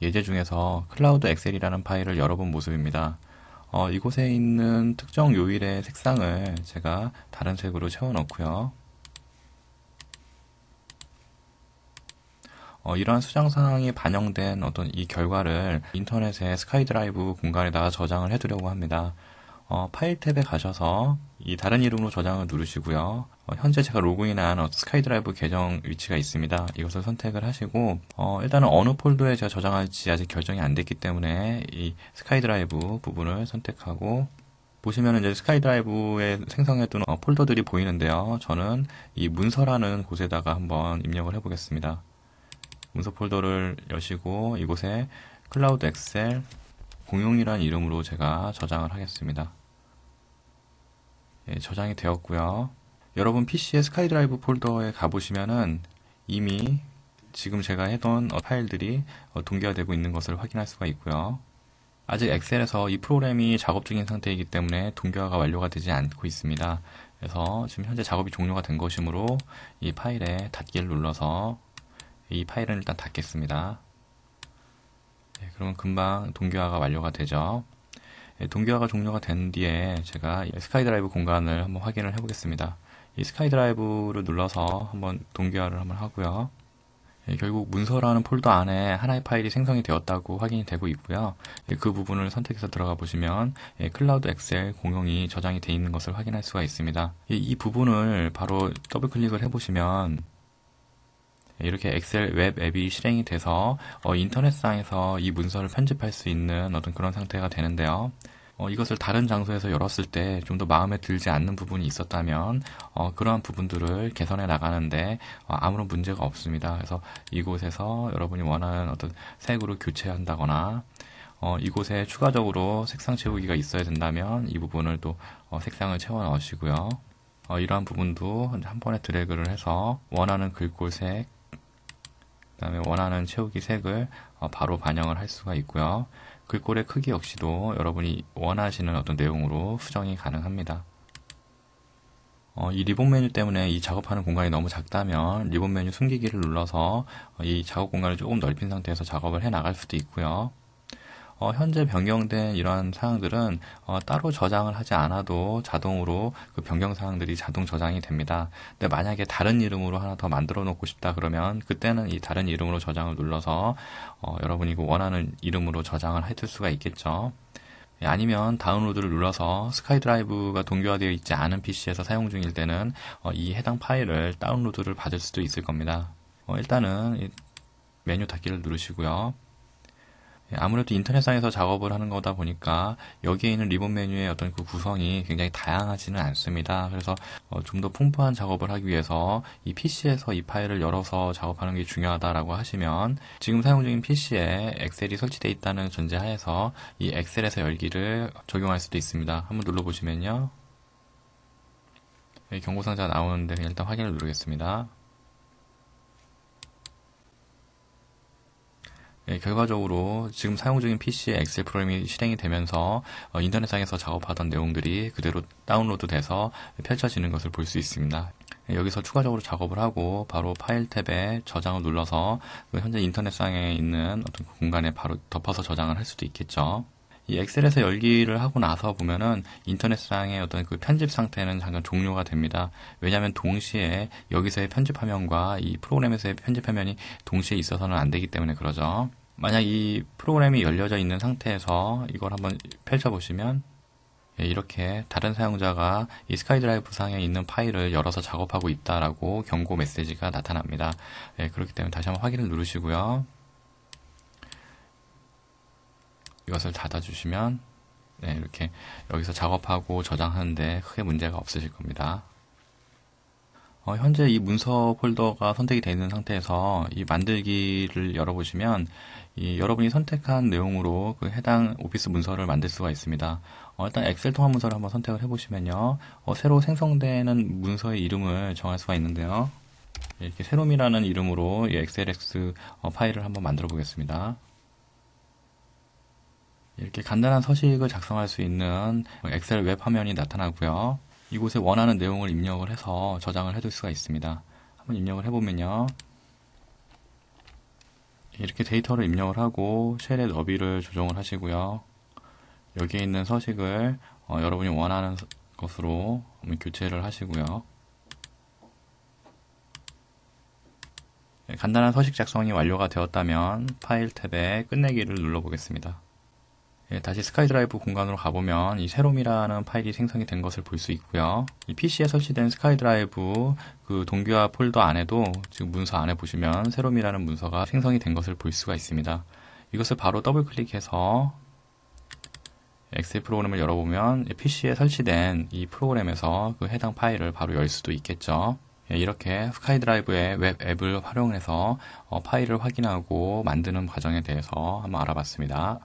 예제 중에서 클라우드 엑셀이라는 파일을 열어본 모습입니다. 어, 이곳에 있는 특정 요일의 색상을 제가 다른 색으로 채워 넣고요. 어, 이러한 수정 사항이 반영된 어떤 이 결과를 인터넷의 스카이드라이브 공간에다가 저장을 해두려고 합니다. 어, 파일 탭에 가셔서 이 다른 이름으로 저장을 누르시고요. 어, 현재 제가 로그인한 스카이드라이브 계정 위치가 있습니다. 이것을 선택을 하시고 어, 일단은 어느 폴더에 제가 저장할지 아직 결정이 안 됐기 때문에 이 스카이드라이브 부분을 선택하고 보시면 이제 스카이드라이브에 생성해둔 어, 폴더들이 보이는데요. 저는 이 문서라는 곳에다가 한번 입력을 해보겠습니다. 문서 폴더를 여시고 이곳에 클라우드 엑셀 공용이라는 이름으로 제가 저장을 하겠습니다. 예, 저장이 되었고요. 여러분 PC의 스카이드라이브 폴더에 가보시면은 이미 지금 제가 했던 어, 파일들이 어, 동기화되고 있는 것을 확인할 수가 있고요. 아직 엑셀에서 이 프로그램이 작업 중인 상태이기 때문에 동기화가 완료가 되지 않고 있습니다. 그래서 지금 현재 작업이 종료가 된 것이므로 이 파일에 닫기를 눌러서 이 파일은 일단 닫겠습니다. 네, 그러면 금방 동기화가 완료가 되죠. 네, 동기화가 종료가 된 뒤에 제가 스카이드라이브 공간을 한번 확인을 해보겠습니다. 이 스카이드라이브를 눌러서 한번 동기화를 한번 하고요. 예, 결국 문서라는 폴더 안에 하나의 파일이 생성이 되었다고 확인이 되고 있고요. 예, 그 부분을 선택해서 들어가 보시면 예, 클라우드 엑셀 공용이 저장이 되어 있는 것을 확인할 수가 있습니다. 이 부분을 바로 더블 클릭을 해보시면 이렇게 엑셀 웹 앱이 실행이 돼서 어, 인터넷상에서 이 문서를 편집할 수 있는 어떤 그런 상태가 되는데요. 어, 이것을 다른 장소에서 열었을 때 좀 더 마음에 들지 않는 부분이 있었다면 어, 그러한 부분들을 개선해 나가는데 어, 아무런 문제가 없습니다. 그래서 이곳에서 여러분이 원하는 어떤 색으로 교체한다거나 어, 이곳에 추가적으로 색상 채우기가 있어야 된다면 이 부분을 또 어, 색상을 채워 넣으시고요. 어, 이러한 부분도 한 번에 드래그를 해서 원하는 글꼴 색 그 다음에 원하는 채우기 색을 어, 바로 반영을 할 수가 있고요. 글꼴의 크기 역시도 여러분이 원하시는 어떤 내용으로 수정이 가능합니다. 어, 이 리본 메뉴 때문에 이 작업하는 공간이 너무 작다면 리본 메뉴 숨기기를 눌러서 어, 이 작업 공간을 조금 넓힌 상태에서 작업을 해 나갈 수도 있고요. 어, 현재 변경된 이러한 사항들은 어, 따로 저장을 하지 않아도 자동으로 그 변경 사항들이 자동 저장이 됩니다. 근데 만약에 다른 이름으로 하나 더 만들어 놓고 싶다 그러면 그때는 이 다른 이름으로 저장을 눌러서 어, 여러분이 그 원하는 이름으로 저장을 해둘 수가 있겠죠. 예, 아니면 다운로드를 눌러서 스카이드라이브가 동기화되어 있지 않은 PC에서 사용 중일 때는 어, 이 해당 파일을 다운로드를 받을 수도 있을 겁니다. 어, 일단은 메뉴 닫기를 누르시고요. 예, 아무래도 인터넷상에서 작업을 하는 거다 보니까 여기에 있는 리본 메뉴의 어떤 그 구성이 굉장히 다양하지는 않습니다. 그래서 어, 좀더 풍부한 작업을 하기 위해서 이 PC에서 이 파일을 열어서 작업하는 게 중요하다라고 하시면 지금 사용 중인 PC에 엑셀이 설치되어 있다는 전제하에서 이 엑셀에서 열기를 적용할 수도 있습니다. 한번 눌러보시면요. 경고상자가 나오는데 일단 확인을 누르겠습니다. 예, 결과적으로 지금 사용 중인 PC에 엑셀 프로그램이 실행이 되면서 어, 인터넷상에서 작업하던 내용들이 그대로 다운로드 돼서 펼쳐지는 것을 볼 수 있습니다. 예, 여기서 추가적으로 작업을 하고 바로 파일 탭에 저장을 눌러서 그 현재 인터넷상에 있는 어떤 그 공간에 바로 덮어서 저장을 할 수도 있겠죠. 이 엑셀에서 열기를 하고 나서 보면은 인터넷상의 어떤 그 편집 상태는 잠깐 종료가 됩니다. 왜냐하면 동시에 여기서의 편집 화면과 이 프로그램에서의 편집 화면이 동시에 있어서는 안 되기 때문에 그러죠. 만약 이 프로그램이 열려져 있는 상태에서 이걸 한번 펼쳐보시면 예, 이렇게 다른 사용자가 이 스카이드라이브 상에 있는 파일을 열어서 작업하고 있다라고 경고 메시지가 나타납니다. 예, 그렇기 때문에 다시 한번 확인을 누르시고요. 이것을 닫아주시면 네, 이렇게 여기서 작업하고 저장하는데 크게 문제가 없으실 겁니다. 어, 현재 이 문서 폴더가 선택이 되어 있는 상태에서 이 만들기를 열어보시면 이 여러분이 선택한 내용으로 그 해당 오피스 문서를 만들 수가 있습니다. 어, 일단 엑셀 통합 문서를 한번 선택을 해보시면요. 어, 새로 생성되는 문서의 이름을 정할 수가 있는데요. 이렇게 새롬이라는 이름으로 이 XLSX 어, 파일을 한번 만들어 보겠습니다. 이렇게 간단한 서식을 작성할 수 있는 엑셀 웹 화면이 나타나고요. 이곳에 원하는 내용을 입력을 해서 저장을 해둘 수가 있습니다. 한번 입력을 해보면요. 이렇게 데이터를 입력을 하고 셀의 너비를 조정을 하시고요. 여기에 있는 서식을 어, 여러분이 원하는 서- 것으로 교체를 하시고요. 네, 간단한 서식 작성이 완료가 되었다면 파일 탭에 끝내기를 눌러보겠습니다. 예, 다시 스카이드라이브 공간으로 가보면 이 새롬이라는 파일이 생성이 된 것을 볼 수 있고요. 이 PC에 설치된 스카이드라이브 그 동기화 폴더 안에도 지금 문서 안에 보시면 새롬이라는 문서가 생성이 된 것을 볼 수가 있습니다. 이것을 바로 더블 클릭해서 엑셀 프로그램을 열어보면 PC에 설치된 이 프로그램에서 그 해당 파일을 바로 열 수도 있겠죠. 예, 이렇게 스카이드라이브의 웹 앱을 활용해서 어, 파일을 확인하고 만드는 과정에 대해서 한번 알아봤습니다.